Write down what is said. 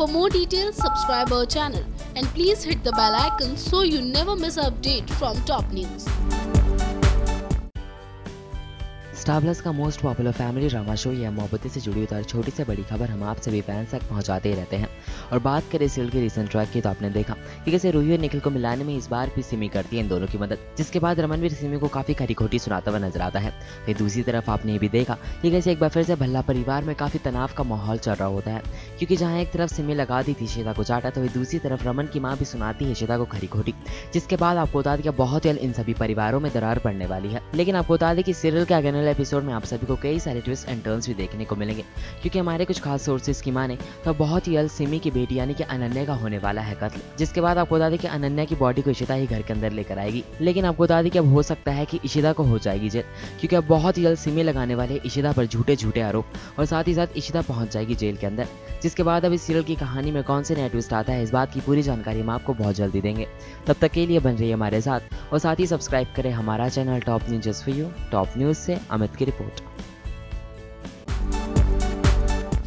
For more details, subscribe our channel and please hit the bell icon so you never miss an update from top news. Star Plus का most popular family drama show या मोहब्बती से जुड़ी उतार छोटी से बड़ी खबर हम आप सभी फैंस तक पहुंचाते ही रहते हैं और बात करें सीरियल के रिसेंट ट्रैक की तो आपने देखा कि कैसे रूही और निखिल को मिलाने में इस बार भी सिमी करती है इन दोनों की मदद, जिसके बाद रमनवीर सिमी को काफ़ी खरी खोटी सुनाता हुआ नज़र आता है। फिर दूसरी तरफ़ आपने ये भी देखा कि कैसे एक बार फिर से भल्ला परिवार में काफ़ी तनाव का माहौल चल रहा होता है, क्योंकि जहाँ एक तरफ़ सिमी लगा दी थी श्वेता को चाटा तो वही दूसरी तरफ़ रमन की माँ भी सुनाती है श्वेता को खरी खोटी जिसके बाद आपको बता दें बहुत जल्द इन सभी परिवारों में दरार पड़ने वाली है। लेकिन आपको बता दें कि सीरियल के अगले एपिसोड में आप सभी को कई सारे ट्विस्ट एंड टर्न्स भी देखने को मिलेंगे, क्योंकि हमारे कुछ खास सोर्सेज की माने तो बहुत ही जल्द सिमी की बेटी यानी कि अनन्या का होने वाला है कत्ल, जिसके बाद आपको बता दें कि अनन्या की बॉडी को इशिता ही घर के अंदर लेकर आएगी। लेकिन आपको बता दें कि अब हो सकता है कि इशिता को हो जाएगी जेल, क्योंकि अब बहुत ही जल्द सिमी लगाने वाले इशिता पर झूठे झूठे आरोप, और साथ ही साथ इशिता पहुँच जाएगी जेल के अंदर, जिसके बाद अब इस सीरियल की कहानी में कौन से नया ट्विस्ट आता है, इस बात की पूरी जानकारी हम आपको बहुत जल्दी देंगे। तब तक के लिए बन रही हमारे साथ, और साथ ही सब्सक्राइब करें हमारा channel top news for you top news से अमित की report